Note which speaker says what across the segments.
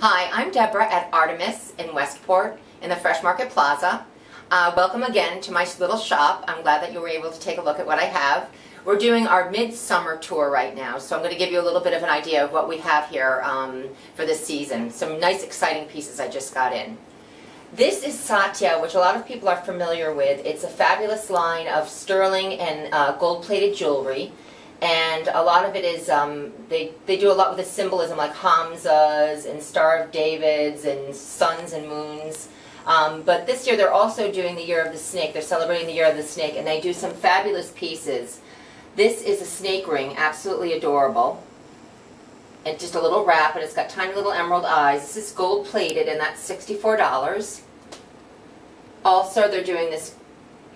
Speaker 1: Hi, I'm Deborah at Artemis in Westport in the Fresh Market Plaza. Uh, welcome again to my little shop. I'm glad that you were able to take a look at what I have. We're doing our midsummer tour right now, so I'm going to give you a little bit of an idea of what we have here um, for this season. Some nice exciting pieces I just got in. This is Satya, which a lot of people are familiar with. It's a fabulous line of sterling and uh, gold-plated jewelry and a lot of it is um, they they do a lot with the symbolism like Hamzas and Star of Davids and suns and moons. Um, but this year they're also doing the Year of the Snake. They're celebrating the Year of the Snake, and they do some fabulous pieces. This is a snake ring, absolutely adorable. And just a little wrap, and it's got tiny little emerald eyes. This is gold plated, and that's $64. Also, they're doing this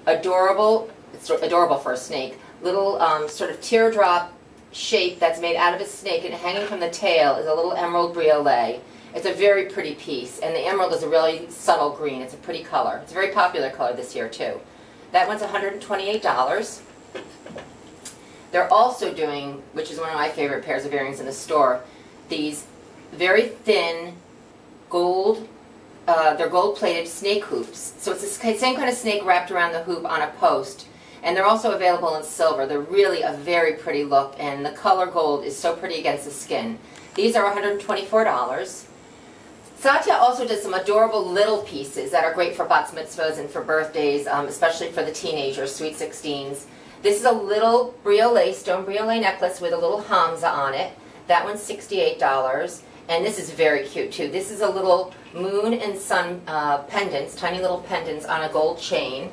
Speaker 1: adorable, it's adorable for a snake, little um, sort of teardrop shape that's made out of a snake and hanging from the tail is a little emerald briolette. It's a very pretty piece and the emerald is a really subtle green. It's a pretty color. It's a very popular color this year too. That one's $128. They're also doing, which is one of my favorite pairs of earrings in the store, these very thin gold, uh, they're gold plated snake hoops. So it's the same kind of snake wrapped around the hoop on a post and they're also available in silver. They're really a very pretty look, and the color gold is so pretty against the skin. These are $124. Satya also does some adorable little pieces that are great for bat mitzvahs and for birthdays, um, especially for the teenagers, sweet 16s. This is a little briolette, stone briolette necklace with a little Hamza on it. That one's $68. And this is very cute too. This is a little moon and sun uh, pendants, tiny little pendants on a gold chain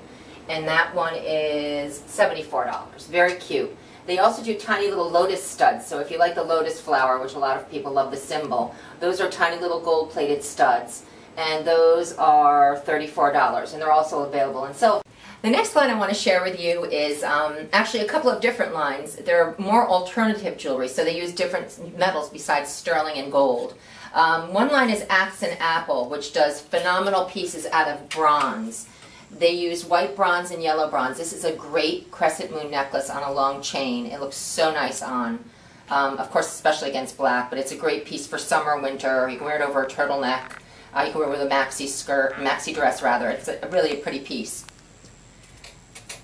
Speaker 1: and that one is $74. Very cute. They also do tiny little lotus studs, so if you like the lotus flower, which a lot of people love the symbol, those are tiny little gold-plated studs, and those are $34, and they're also available in silver. The next line I want to share with you is um, actually a couple of different lines. They're more alternative jewelry, so they use different metals besides sterling and gold. Um, one line is Axe and Apple, which does phenomenal pieces out of bronze. They use white bronze and yellow bronze. This is a great crescent moon necklace on a long chain. It looks so nice on. Um, of course, especially against black, but it's a great piece for summer, winter. You can wear it over a turtleneck. Uh, you can wear it with a maxi skirt, maxi dress rather. It's a, really a pretty piece.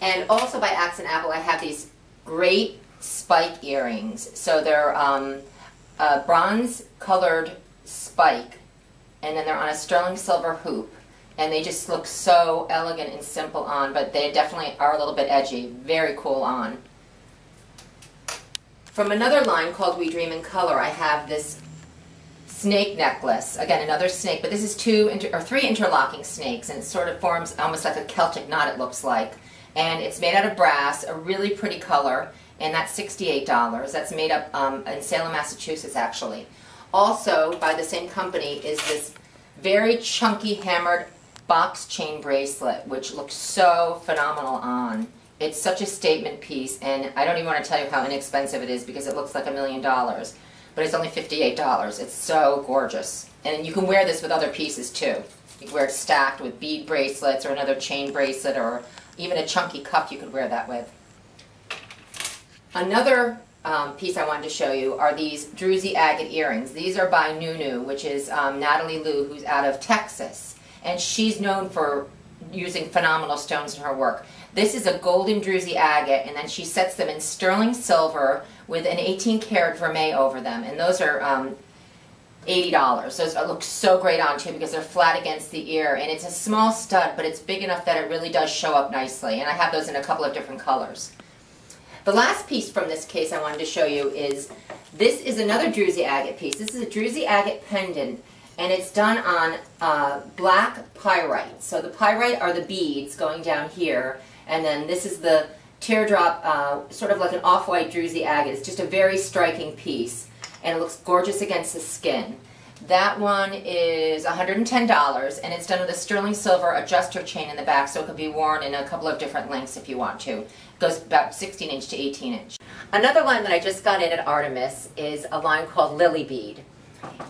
Speaker 1: And also by and Apple, I have these great spike earrings. So they're um, a bronze colored spike, and then they're on a sterling silver hoop and they just look so elegant and simple on, but they definitely are a little bit edgy. Very cool on. From another line called We Dream in Color, I have this snake necklace. Again, another snake, but this is two or three interlocking snakes, and it sort of forms almost like a Celtic knot, it looks like. And it's made out of brass, a really pretty color, and that's $68. That's made up um, in Salem, Massachusetts, actually. Also, by the same company, is this very chunky hammered box chain bracelet, which looks so phenomenal on. It's such a statement piece, and I don't even want to tell you how inexpensive it is because it looks like a million dollars. But it's only $58. It's so gorgeous. And you can wear this with other pieces too. You can wear it stacked with bead bracelets or another chain bracelet or even a chunky cuff you could wear that with. Another um, piece I wanted to show you are these druzy agate earrings. These are by Nunu, which is um, Natalie Liu, who's out of Texas and she's known for using phenomenal stones in her work. This is a golden druzy agate, and then she sets them in sterling silver with an 18 karat vermeil over them, and those are um, $80. Those look so great on too because they're flat against the ear, and it's a small stud, but it's big enough that it really does show up nicely, and I have those in a couple of different colors. The last piece from this case I wanted to show you is, this is another druzy agate piece. This is a druzy agate pendant and it's done on uh, black pyrite. So the pyrite are the beads going down here, and then this is the teardrop, uh, sort of like an off-white druzy agate. It's just a very striking piece, and it looks gorgeous against the skin. That one is $110, and it's done with a sterling silver adjuster chain in the back, so it can be worn in a couple of different lengths if you want to. It goes about 16 inch to 18 inch. Another line that I just got in at Artemis is a line called Lily Bead.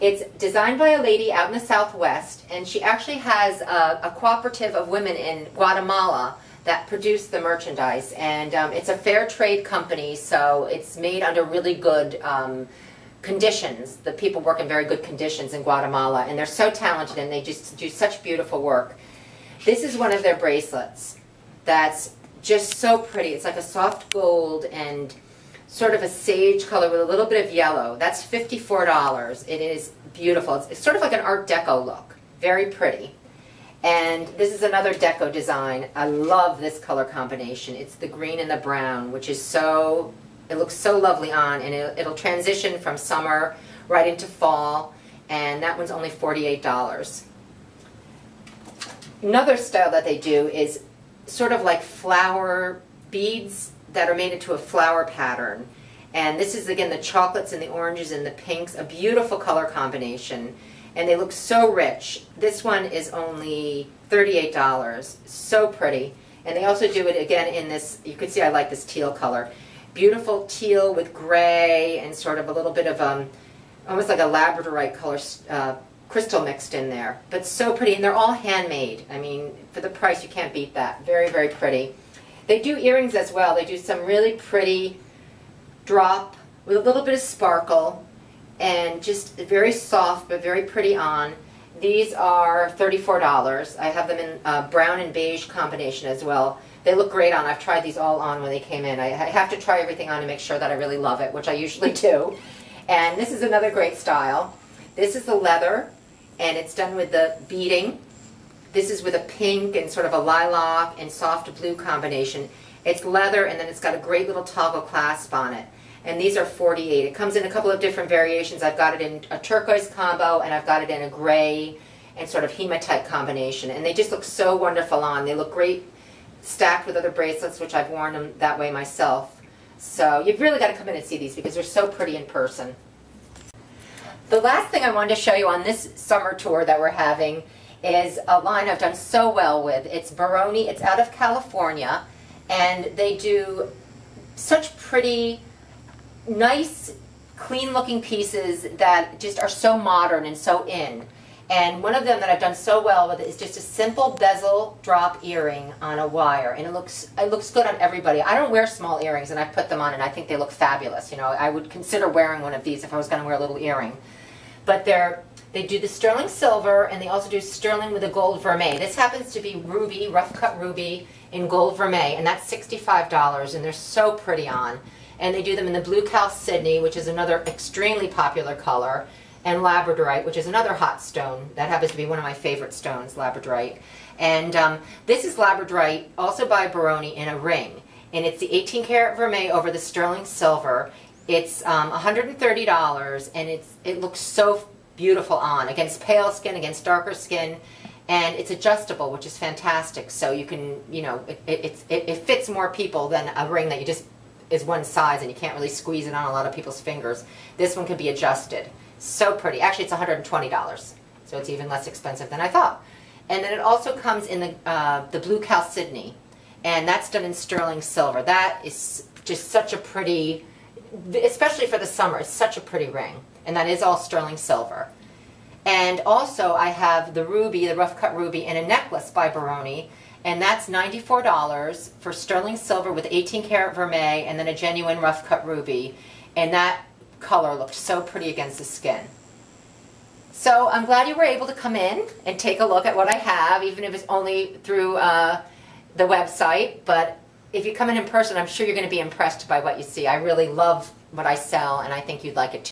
Speaker 1: It's designed by a lady out in the Southwest, and she actually has a, a cooperative of women in Guatemala that produce the merchandise. And um, it's a fair trade company, so it's made under really good um, conditions. The people work in very good conditions in Guatemala, and they're so talented and they just do such beautiful work. This is one of their bracelets that's just so pretty. It's like a soft gold and sort of a sage color with a little bit of yellow. That's $54. It is beautiful. It's, it's sort of like an Art Deco look. Very pretty. And this is another deco design. I love this color combination. It's the green and the brown, which is so, it looks so lovely on, and it, it'll transition from summer right into fall, and that one's only $48. Another style that they do is sort of like flower beads that are made into a flower pattern. And this is again the chocolates and the oranges and the pinks, a beautiful color combination and they look so rich. This one is only $38, so pretty. And they also do it again in this, you can see I like this teal color. Beautiful teal with gray and sort of a little bit of um, almost like a labradorite color uh, crystal mixed in there. But so pretty, and they're all handmade. I mean, for the price, you can't beat that. Very, very pretty. They do earrings as well. They do some really pretty drop with a little bit of sparkle and just very soft but very pretty on. These are $34. I have them in uh, brown and beige combination as well. They look great on. I've tried these all on when they came in. I have to try everything on to make sure that I really love it, which I usually do. And this is another great style. This is the leather, and it's done with the beading. This is with a pink and sort of a lilac and soft blue combination. It's leather, and then it's got a great little toggle clasp on it and these are 48. It comes in a couple of different variations. I've got it in a turquoise combo, and I've got it in a gray and sort of hematite combination, and they just look so wonderful on. They look great stacked with other bracelets, which I've worn them that way myself. So you've really got to come in and see these because they're so pretty in person. The last thing I wanted to show you on this summer tour that we're having is a line I've done so well with. It's Baroni, it's out of California, and they do such pretty nice, clean looking pieces that just are so modern and so in. And one of them that I've done so well with is just a simple bezel drop earring on a wire, and it looks it looks good on everybody. I don't wear small earrings, and I've put them on, and I think they look fabulous. You know, I would consider wearing one of these if I was going to wear a little earring. But they're they do the sterling silver, and they also do sterling with a gold vermeil. This happens to be ruby, rough cut ruby in gold vermeil, and that's $65, and they're so pretty on and they do them in the blue chalcedony, which is another extremely popular color, and labradorite, which is another hot stone. That happens to be one of my favorite stones, labradorite. And um, this is labradorite, also by Baroni, in a ring. And it's the 18 karat vermeil over the sterling silver. It's um, $130, and it's it looks so beautiful on, against pale skin, against darker skin and it's adjustable, which is fantastic. So you can, you know, it, it, it, it, fits more people than a ring that you just is one size and you can't really squeeze it on a lot of people's fingers. This one can be adjusted. So pretty. Actually, it's $120, so it's even less expensive than I thought. And then it also comes in the, uh, the blue chalcedony, and that's done in sterling silver. That is just such a pretty, especially for the summer, it's such a pretty ring. And that is all sterling silver. And also I have the ruby, the rough cut ruby, in a necklace by Baroni and that's $94 for sterling silver with 18 karat vermeil and then a genuine rough cut ruby. And that color looked so pretty against the skin. So I'm glad you were able to come in and take a look at what I have, even if it's only through uh, the website. But if you come in in person, I'm sure you're going to be impressed by what you see. I really love what I sell, and I think you'd like it too.